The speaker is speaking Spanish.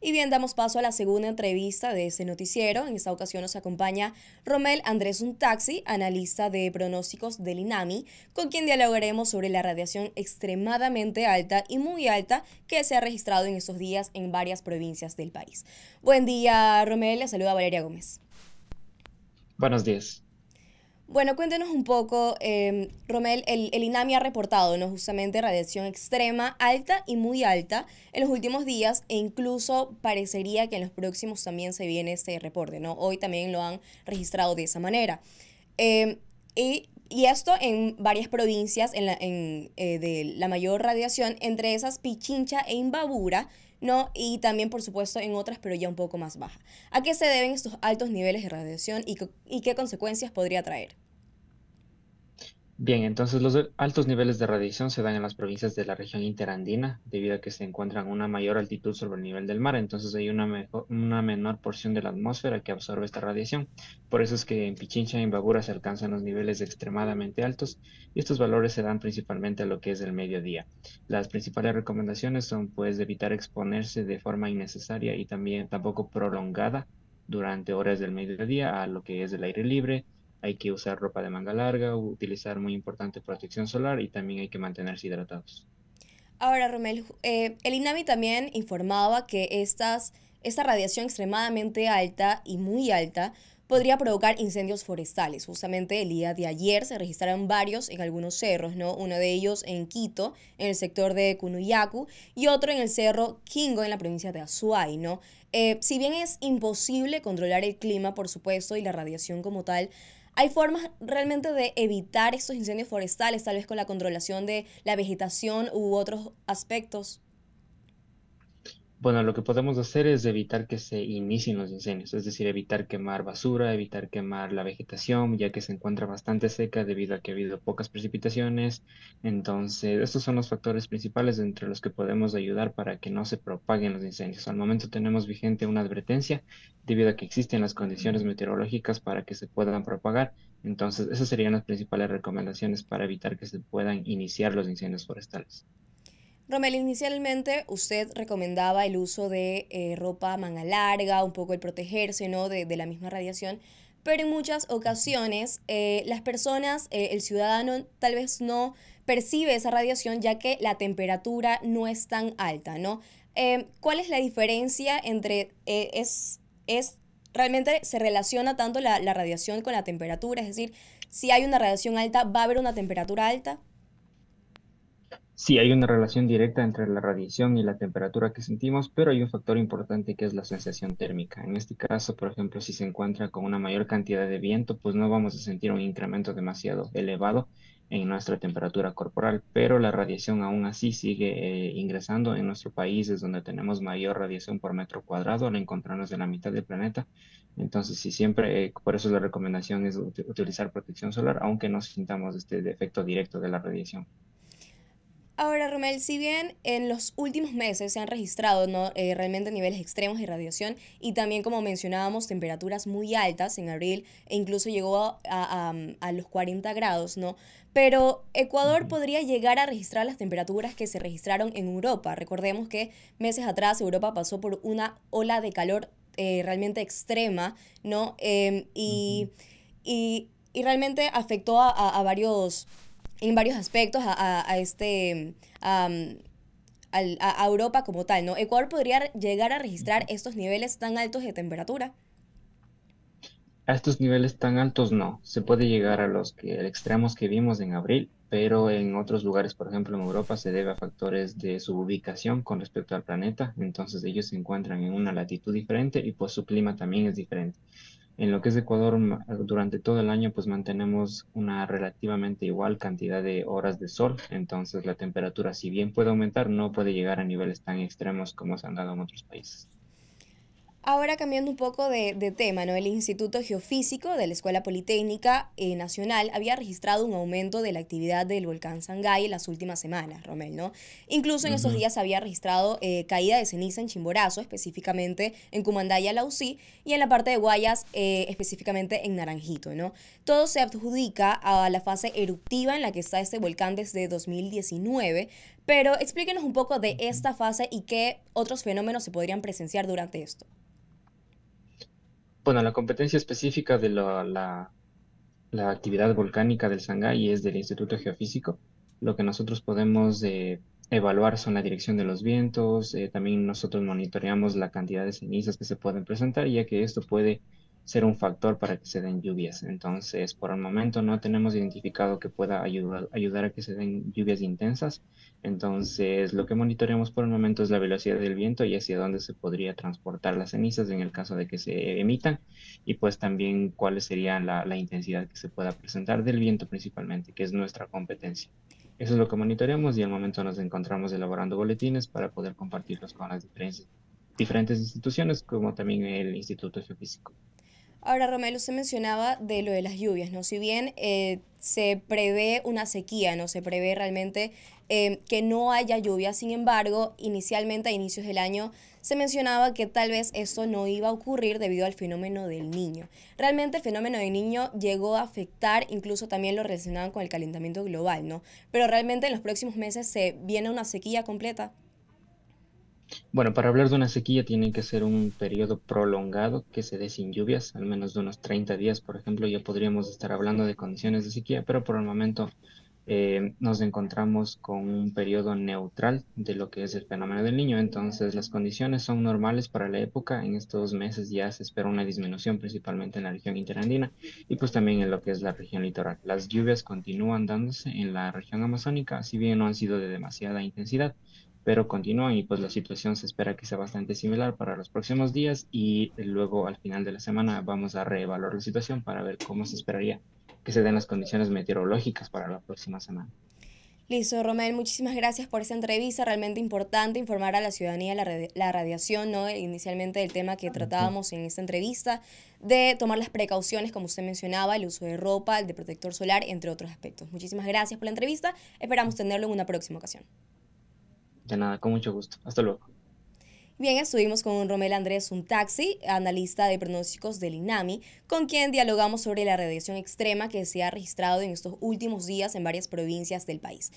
Y bien, damos paso a la segunda entrevista de este noticiero. En esta ocasión nos acompaña Romel Andrés Untaxi, analista de pronósticos del INAMI, con quien dialogaremos sobre la radiación extremadamente alta y muy alta que se ha registrado en estos días en varias provincias del país. Buen día, Romel. Le saluda Valeria Gómez. Buenos días. Bueno, cuéntenos un poco, eh, Romel, el, el, INAMI ha reportado ¿no? justamente radiación extrema, alta y muy alta en los últimos días e incluso parecería que en los próximos también se viene este reporte, ¿no? Hoy también lo han registrado de esa manera. Eh, y, y, esto en varias provincias en la, en, eh, de la mayor radiación, entre esas Pichincha e Imbabura, ¿no? Y también, por supuesto, en otras, pero ya un poco más baja. ¿A qué se deben estos altos niveles de radiación y qué consecuencias podría traer? Bien, entonces los altos niveles de radiación se dan en las provincias de la región interandina debido a que se encuentran una mayor altitud sobre el nivel del mar, entonces hay una menor porción de la atmósfera que absorbe esta radiación. Por eso es que en Pichincha y en Babura se alcanzan los niveles extremadamente altos y estos valores se dan principalmente a lo que es el mediodía. Las principales recomendaciones son pues evitar exponerse de forma innecesaria y también tampoco prolongada durante horas del mediodía a lo que es el aire libre, hay que usar ropa de manga larga, utilizar muy importante protección solar y también hay que mantenerse hidratados. Ahora, Romel, eh, el INAMI también informaba que estas, esta radiación extremadamente alta y muy alta podría provocar incendios forestales. Justamente el día de ayer se registraron varios en algunos cerros, ¿no? Uno de ellos en Quito, en el sector de Cunuyacu, y otro en el cerro Quingo, en la provincia de Azuay, ¿no? Eh, si bien es imposible controlar el clima, por supuesto, y la radiación como tal, ¿Hay formas realmente de evitar estos incendios forestales, tal vez con la controlación de la vegetación u otros aspectos? Bueno, lo que podemos hacer es evitar que se inicien los incendios, es decir, evitar quemar basura, evitar quemar la vegetación, ya que se encuentra bastante seca debido a que ha habido pocas precipitaciones. Entonces, estos son los factores principales entre los que podemos ayudar para que no se propaguen los incendios. Al momento tenemos vigente una advertencia debido a que existen las condiciones meteorológicas para que se puedan propagar. Entonces, esas serían las principales recomendaciones para evitar que se puedan iniciar los incendios forestales. Romel, inicialmente usted recomendaba el uso de eh, ropa manga larga, un poco el protegerse ¿no? de, la misma radiación, pero en muchas ocasiones eh, las personas, eh, el ciudadano tal vez no percibe esa radiación ya que la temperatura no es tan alta, ¿no? ¿Cuál es la diferencia entre, es, es, realmente se relaciona tanto la radiación con la temperatura? Es decir, si hay una radiación alta, ¿va a haber una temperatura alta? Sí, hay una relación directa entre la radiación y la temperatura que sentimos, pero hay un factor importante que es la sensación térmica. En este caso, por ejemplo, si se encuentra con una mayor cantidad de viento, pues no vamos a sentir un incremento demasiado elevado en nuestra temperatura corporal, pero la radiación aún así sigue eh, ingresando en nuestro país, es donde tenemos mayor radiación por metro cuadrado al encontrarnos en la mitad del planeta. Entonces, sí, siempre, eh, por eso la recomendación es utilizar protección solar, aunque no sintamos este efecto directo de la radiación. Ahora, Romel, si bien en los últimos meses se han registrado ¿no? Eh, realmente niveles extremos de radiación y también, como mencionábamos, temperaturas muy altas en abril e incluso llegó a, a, a los 40 grados, ¿no? Pero Ecuador podría llegar a registrar las temperaturas que se registraron en Europa. Recordemos que meses atrás Europa pasó por una ola de calor eh, realmente extrema, ¿no? Eh, y, y, y, realmente afectó a, a varios en varios aspectos a, a, este, a, a, Europa como tal, ¿no? Ecuador podría llegar a registrar estos niveles tan altos de temperatura. A estos niveles tan altos no, se puede llegar a los que, extremos que vimos en abril, pero en otros lugares, por ejemplo en Europa, se debe a factores de su ubicación con respecto al planeta, entonces ellos se encuentran en una latitud diferente y pues su clima también es diferente. En lo que es Ecuador, durante todo el año, pues mantenemos una relativamente igual cantidad de horas de sol, entonces la temperatura, si bien puede aumentar, no puede llegar a niveles tan extremos como se han dado en otros países. Ahora cambiando un poco de, de, tema, ¿no? el Instituto Geofísico de la Escuela Politécnica eh, Nacional había registrado un aumento de la actividad del volcán Sangay en las últimas semanas, Romel, ¿no? Incluso en uh -huh. esos días había registrado eh, caída de ceniza en Chimborazo, específicamente en Cumandaya, Lausí, y en la parte de Guayas, eh, específicamente en Naranjito, ¿no? Todo se adjudica a la fase eruptiva en la que está este volcán desde 2019, Pero explíquenos un poco de esta fase y qué otros fenómenos se podrían presenciar durante esto. Bueno, la competencia específica de la, la, actividad volcánica del Sangay es del Instituto Geofísico. Lo que nosotros podemos eh, evaluar son la dirección de los vientos, eh, también nosotros monitoreamos la cantidad de cenizas que se pueden presentar, ya que esto puede ser un factor para que se den lluvias. Entonces, por el momento no tenemos identificado que pueda ayudar, ayudar a que se den lluvias intensas. Entonces, lo que monitoreamos por el momento es la velocidad del viento y hacia dónde se podría transportar las cenizas en el caso de que se emitan y pues también cuál sería la, la intensidad que se pueda presentar del viento principalmente, que es nuestra competencia. Eso es lo que monitoreamos y al momento nos encontramos elaborando boletines para poder compartirlos con las diferentes, diferentes instituciones como también el Instituto Geofísico. Ahora, Romelo, usted mencionaba de lo de las lluvias, ¿no? Si bien eh, se prevé una sequía, ¿no? Se prevé realmente eh, que no haya lluvia, sin embargo, inicialmente a inicios del año se mencionaba que tal vez esto no iba a ocurrir debido al fenómeno del niño. Realmente el fenómeno del niño llegó a afectar, incluso también lo relacionaban con el calentamiento global, ¿no? Pero realmente en los próximos meses se viene una sequía completa. Bueno, para hablar de una sequía tiene que ser un periodo prolongado que se dé sin lluvias, al menos de unos 30 días, por ejemplo, ya podríamos estar hablando de condiciones de sequía, pero por el momento eh, nos encontramos con un periodo neutral de lo que es el fenómeno del niño, entonces las condiciones son normales para la época, en estos meses ya se espera una disminución principalmente en la región interandina y pues también en lo que es la región litoral. Las lluvias continúan dándose en la región amazónica, si bien no han sido de demasiada intensidad, pero continúan y pues la situación se espera que sea bastante similar para los próximos días y luego al final de la semana vamos a reevaluar la situación para ver cómo se esperaría que se den las condiciones meteorológicas para la próxima semana. Listo, Romel, muchísimas gracias por esta entrevista. Realmente importante informar a la ciudadanía la, la radiación, ¿no? Inicialmente el tema que tratábamos en esta entrevista, de tomar las precauciones, como usted mencionaba, el uso de ropa, el de protector solar, entre otros aspectos. Muchísimas gracias por la entrevista. Esperamos tenerlo en una próxima ocasión. De nada, con mucho gusto. Hasta luego. Bien, estuvimos con Romel Andrés un taxi, analista de pronósticos del INAMI, con quien dialogamos sobre la radiación extrema que se ha registrado en estos últimos días en varias provincias del país.